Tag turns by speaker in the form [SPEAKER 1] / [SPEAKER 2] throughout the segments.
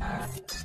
[SPEAKER 1] act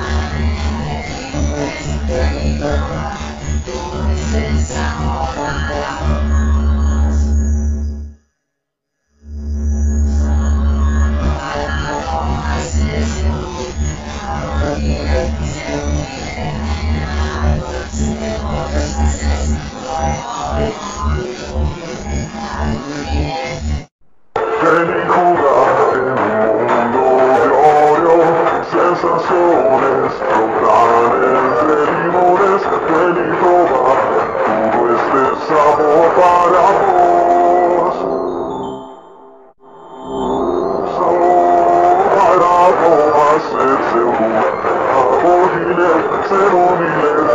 [SPEAKER 1] Ven y en un mundo de Sensaciones rojales entre limones Ven y toma todo este sabor para vos Solo para vos Hacerse una favor y cero
[SPEAKER 2] miles